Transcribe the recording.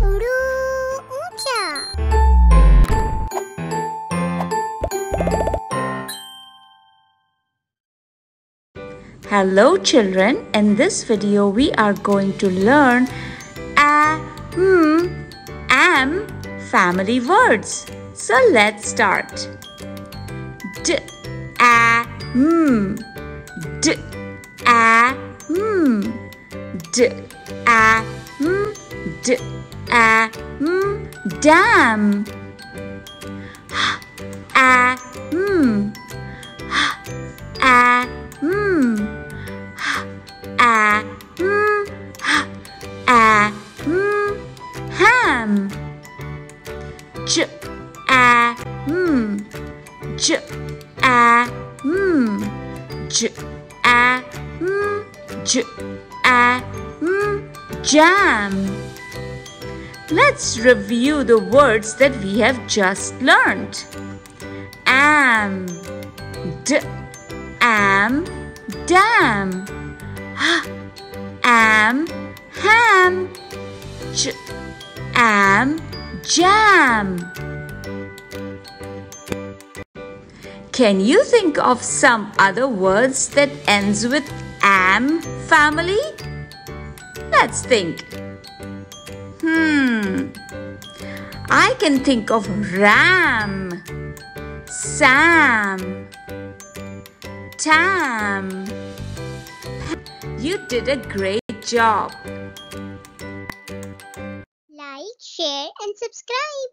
Hello children, in this video we are going to learn a, m, am family words. So let's start. D, a, m, d, a, m, d, a, m, d a, hmm, dam. A, h, a, h, a, h, a, hmm, ham. J, a, hmm, j, a, hmm, j, a, hmm, j, a, hmm, jam. Let's review the words that we have just learned. Am, d, am, dam. H, am, ham. J, am, jam. Can you think of some other words that ends with am family? Let's think. Hmm. I can think of ram, sam, tam. You did a great job. like share and subscribe